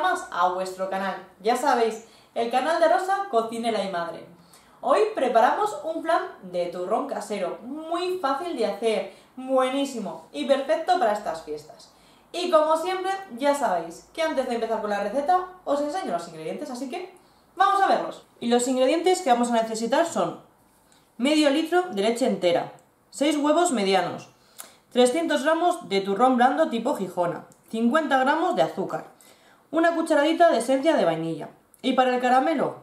más a vuestro canal. Ya sabéis, el canal de Rosa Cocinera y Madre. Hoy preparamos un plan de turrón casero, muy fácil de hacer, buenísimo y perfecto para estas fiestas. Y como siempre, ya sabéis que antes de empezar con la receta os enseño los ingredientes, así que vamos a verlos. Y los ingredientes que vamos a necesitar son medio litro de leche entera, 6 huevos medianos, 300 gramos de turrón blando tipo Gijona, 50 gramos de azúcar, una cucharadita de esencia de vainilla. Y para el caramelo,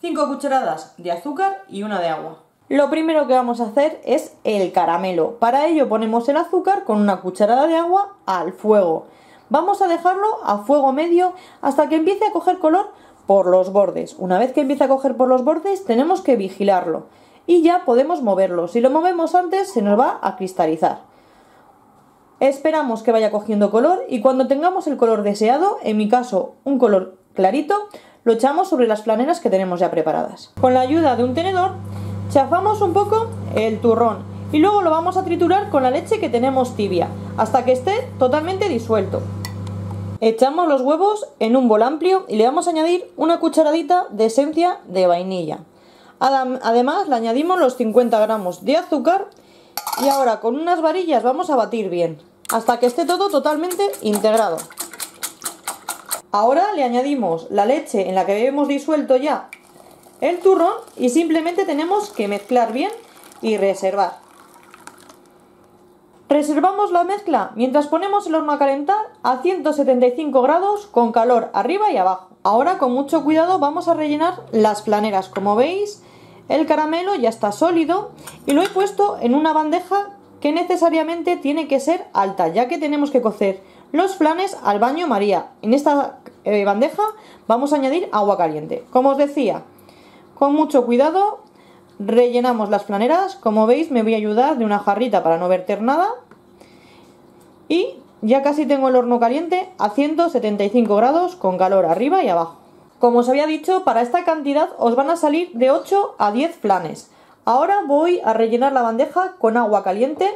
5 cucharadas de azúcar y una de agua. Lo primero que vamos a hacer es el caramelo. Para ello ponemos el azúcar con una cucharada de agua al fuego. Vamos a dejarlo a fuego medio hasta que empiece a coger color por los bordes. Una vez que empiece a coger por los bordes tenemos que vigilarlo y ya podemos moverlo. Si lo movemos antes se nos va a cristalizar. Esperamos que vaya cogiendo color y cuando tengamos el color deseado, en mi caso un color clarito, lo echamos sobre las planeras que tenemos ya preparadas. Con la ayuda de un tenedor, chafamos un poco el turrón y luego lo vamos a triturar con la leche que tenemos tibia, hasta que esté totalmente disuelto. Echamos los huevos en un bol amplio y le vamos a añadir una cucharadita de esencia de vainilla. Además le añadimos los 50 gramos de azúcar y ahora con unas varillas vamos a batir bien hasta que esté todo totalmente integrado. Ahora le añadimos la leche en la que hemos disuelto ya el turrón y simplemente tenemos que mezclar bien y reservar. Reservamos la mezcla mientras ponemos el horno a calentar a 175 grados con calor arriba y abajo. Ahora con mucho cuidado vamos a rellenar las planeras. Como veis el caramelo ya está sólido y lo he puesto en una bandeja que necesariamente tiene que ser alta, ya que tenemos que cocer los flanes al baño María. En esta eh, bandeja vamos a añadir agua caliente. Como os decía, con mucho cuidado rellenamos las flaneras. Como veis me voy a ayudar de una jarrita para no verter nada. Y ya casi tengo el horno caliente a 175 grados con calor arriba y abajo. Como os había dicho, para esta cantidad os van a salir de 8 a 10 flanes. Ahora voy a rellenar la bandeja con agua caliente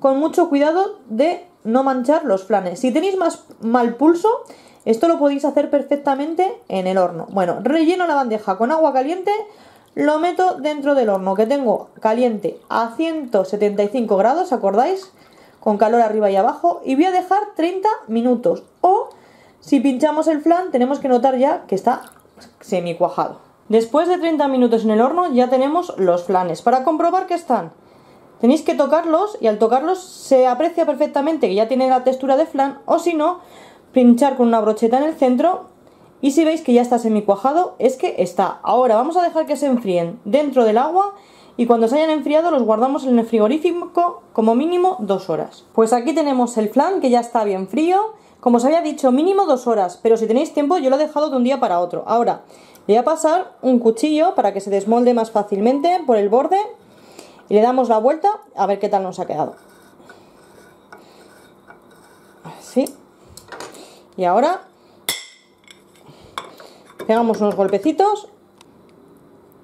con mucho cuidado de no manchar los flanes. Si tenéis más mal pulso, esto lo podéis hacer perfectamente en el horno. Bueno, relleno la bandeja con agua caliente, lo meto dentro del horno que tengo caliente a 175 grados, ¿acordáis? Con calor arriba y abajo y voy a dejar 30 minutos o si pinchamos el flan tenemos que notar ya que está semi cuajado. Después de 30 minutos en el horno ya tenemos los flanes. Para comprobar que están, tenéis que tocarlos y al tocarlos se aprecia perfectamente que ya tiene la textura de flan o si no, pinchar con una brocheta en el centro y si veis que ya está semi-cuajado es que está. Ahora vamos a dejar que se enfríen dentro del agua y cuando se hayan enfriado los guardamos en el frigorífico como mínimo dos horas. Pues aquí tenemos el flan que ya está bien frío. Como os había dicho, mínimo dos horas, pero si tenéis tiempo yo lo he dejado de un día para otro. Ahora, Voy a pasar un cuchillo para que se desmolde más fácilmente por el borde y le damos la vuelta a ver qué tal nos ha quedado. Así. Y ahora pegamos unos golpecitos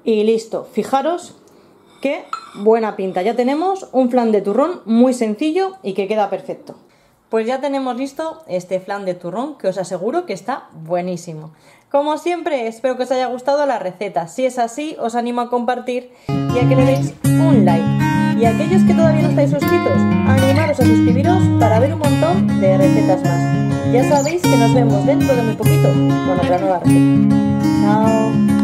y listo. Fijaros qué buena pinta. Ya tenemos un flan de turrón muy sencillo y que queda perfecto. Pues ya tenemos listo este flan de turrón que os aseguro que está buenísimo. Como siempre, espero que os haya gustado la receta. Si es así, os animo a compartir y a que le deis un like. Y aquellos que todavía no estáis suscritos, animaros a suscribiros para ver un montón de recetas más. Ya sabéis que nos vemos dentro de muy poquito con otra nueva receta. Chao.